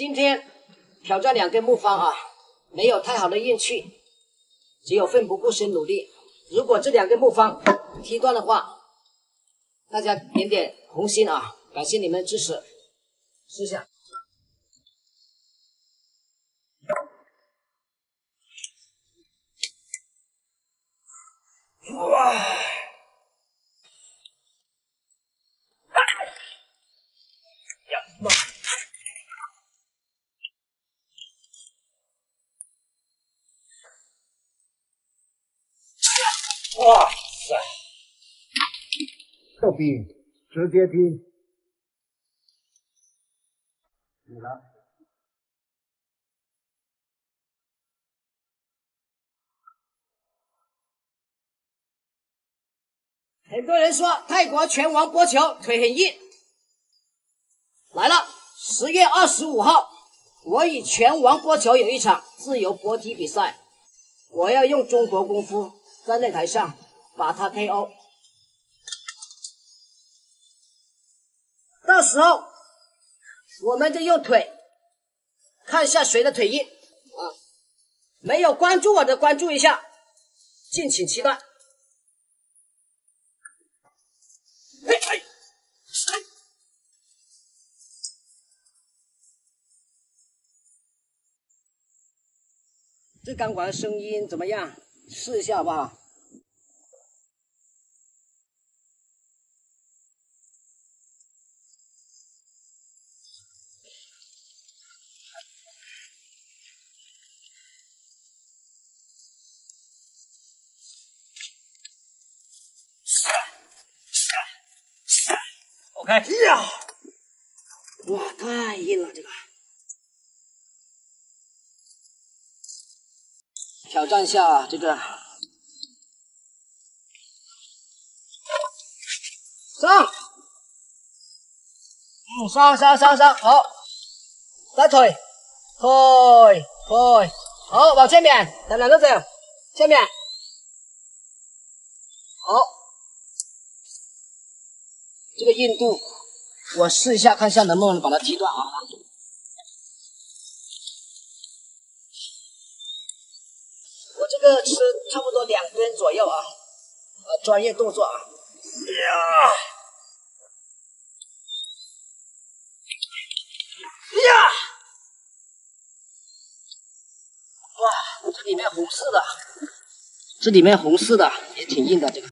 今天挑战两根木方啊，没有太好的运气，只有奋不顾身努力。如果这两根木方踢断的话，大家点点红心啊！感谢你们支持，试一下。哇！哇塞！逗比，直接听。你了。很多人说泰国拳王波球腿很硬，来了，十月二十五号，我与拳王波球有一场自由搏击比赛，我要用中国功夫在擂台上把他 KO，到时候我们就用腿看一下谁的腿硬啊！没有关注我的关注一下，敬请期待。这钢管的声音怎么样？试一下好不好哎呀，哇，太硬了这个。挑战一下这个，上，嗯，上上上上，好，大腿，腿腿，好，往前面，再两个走，前面，好，这个硬度，我试一下，看一下能不能把它踢断啊。我这个吃差不多两根左右啊，啊，专业动作啊，呀，呀，哇，这里面红色的，这里面红色的也挺硬的这个。